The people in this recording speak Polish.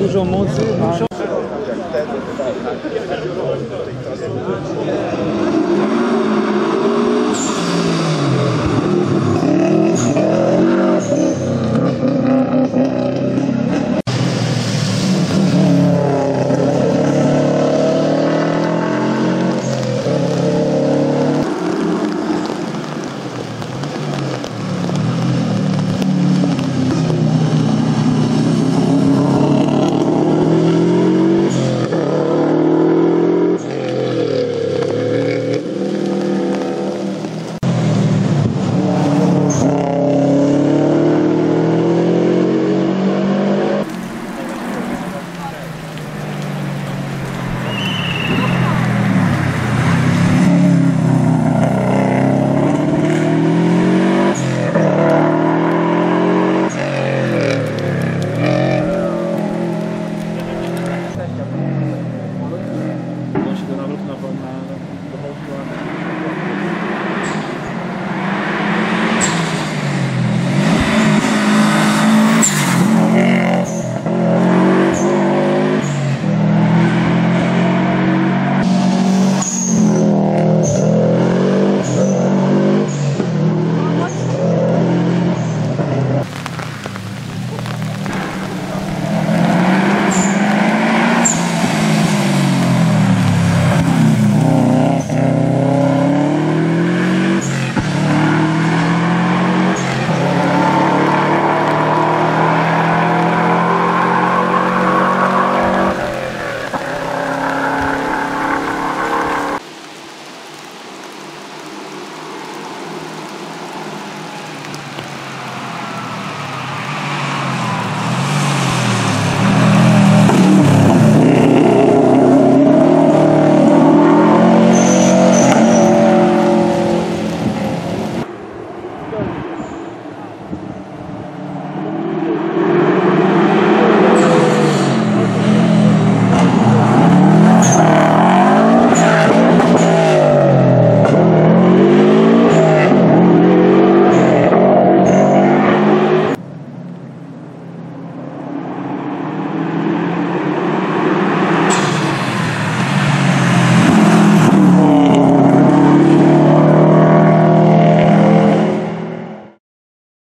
dużo mocy. A... novo na, na, na, na, na,